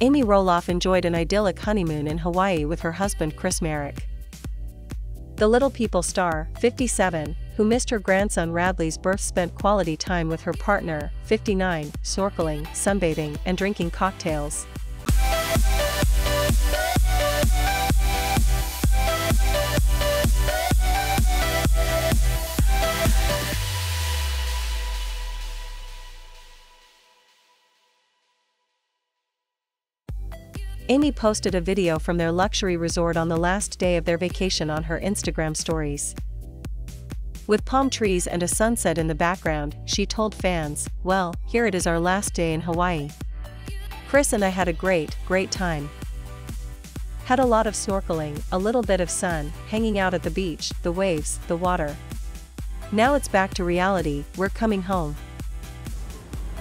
Amy Roloff enjoyed an idyllic honeymoon in Hawaii with her husband Chris Marek. The Little People star, 57, who missed her grandson Radley's birth spent quality time with her partner, 59, snorkeling, sunbathing, and drinking cocktails. Amy posted a video from their luxury resort on the last day of their vacation on her Instagram stories. With palm trees and a sunset in the background, she told fans, Well, here it is our last day in Hawaii. Chris and I had a great, great time. Had a lot of snorkeling, a little bit of sun, hanging out at the beach, the waves, the water. Now it's back to reality, we're coming home.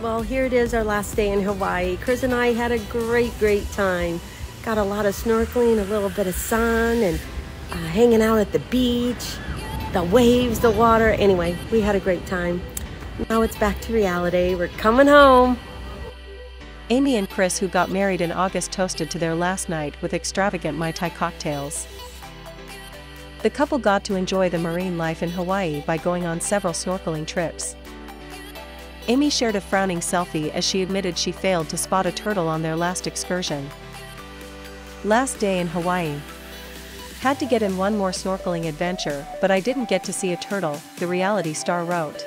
Well, here it is, our last day in Hawaii. Chris and I had a great, great time. Got a lot of snorkeling, a little bit of sun, and uh, hanging out at the beach, the waves, the water. Anyway, we had a great time. Now it's back to reality. We're coming home. Amy and Chris, who got married in August, toasted to their last night with extravagant Mai Tai cocktails. The couple got to enjoy the marine life in Hawaii by going on several snorkeling trips. Amy shared a frowning selfie as she admitted she failed to spot a turtle on their last excursion. Last day in Hawaii. Had to get in one more snorkeling adventure, but I didn't get to see a turtle, the reality star wrote.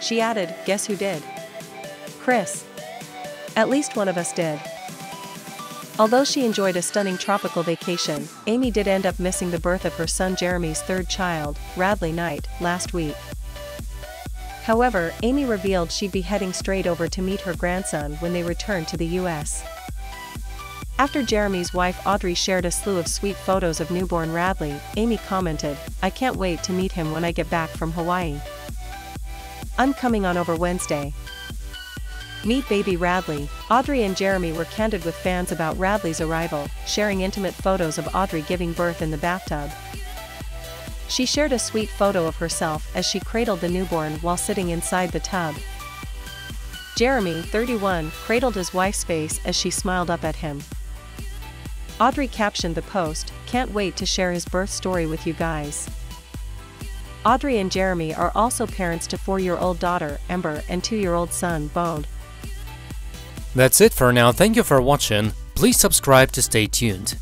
She added, Guess who did? Chris. At least one of us did. Although she enjoyed a stunning tropical vacation, Amy did end up missing the birth of her son Jeremy's third child, Radley Knight, last week. However, Amy revealed she'd be heading straight over to meet her grandson when they returned to the US. After Jeremy's wife Audrey shared a slew of sweet photos of newborn Radley, Amy commented, I can't wait to meet him when I get back from Hawaii. I'm coming on over Wednesday. Meet baby Radley. Audrey and Jeremy were candid with fans about Radley's arrival, sharing intimate photos of Audrey giving birth in the bathtub. She shared a sweet photo of herself as she cradled the newborn while sitting inside the tub. Jeremy, 31, cradled his wife's face as she smiled up at him. Audrey captioned the post, Can't wait to share his birth story with you guys. Audrey and Jeremy are also parents to four year old daughter, Ember, and two year old son, Bode. That's it for now. Thank you for watching. Please subscribe to stay tuned.